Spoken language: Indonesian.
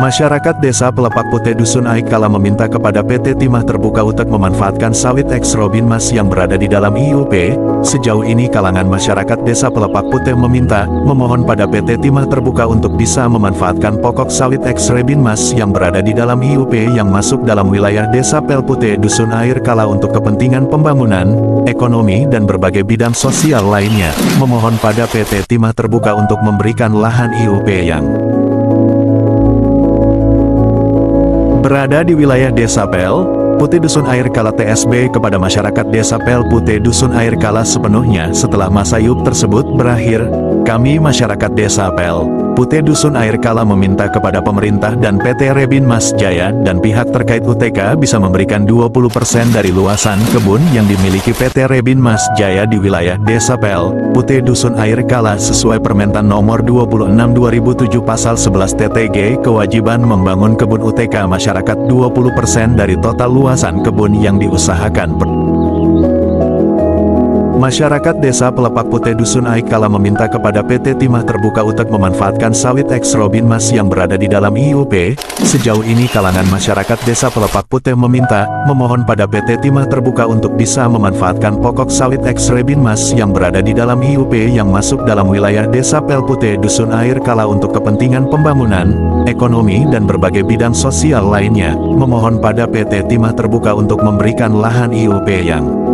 Masyarakat Desa Pelepak Putih Dusun Aikala meminta kepada PT Timah Terbuka untuk memanfaatkan sawit eks Robin Mas yang berada di dalam IUP. Sejauh ini kalangan masyarakat Desa Pelepak Putih meminta, memohon pada PT Timah Terbuka untuk bisa memanfaatkan pokok sawit eks Robin Mas yang berada di dalam IUP yang masuk dalam wilayah Desa Pel Putih Dusun Air Kala untuk kepentingan pembangunan, ekonomi dan berbagai bidang sosial lainnya. Memohon pada PT Timah Terbuka untuk memberikan lahan IUP yang Berada di wilayah Desa Pel, Putih Dusun Air Kala TSB kepada masyarakat Desa Pel Putih Dusun Air Kala sepenuhnya setelah masa yub tersebut berakhir, kami masyarakat Desa Pel, Putih Dusun Air Kala meminta kepada pemerintah dan PT Rebin Mas Jaya dan pihak terkait UTK bisa memberikan 20% dari luasan kebun yang dimiliki PT Rebin Mas Jaya di wilayah Desa Pel, Putih Dusun Air Kala sesuai Permentan Nomor 26 2007 Pasal 11 TTG kewajiban membangun kebun UTK masyarakat 20% dari total luasan kebun yang diusahakan. Masyarakat Desa Pelepak Putih Dusun Aikala meminta kepada PT Timah Terbuka untuk memanfaatkan sawit eks Robin Mas yang berada di dalam IUP. Sejauh ini kalangan masyarakat Desa Pelepak Putih meminta, memohon pada PT Timah Terbuka untuk bisa memanfaatkan pokok sawit eks Robin Mas yang berada di dalam IUP yang masuk dalam wilayah Desa Pel Putih Dusun Air Kala untuk kepentingan pembangunan, ekonomi dan berbagai bidang sosial lainnya. Memohon pada PT Timah Terbuka untuk memberikan lahan IUP yang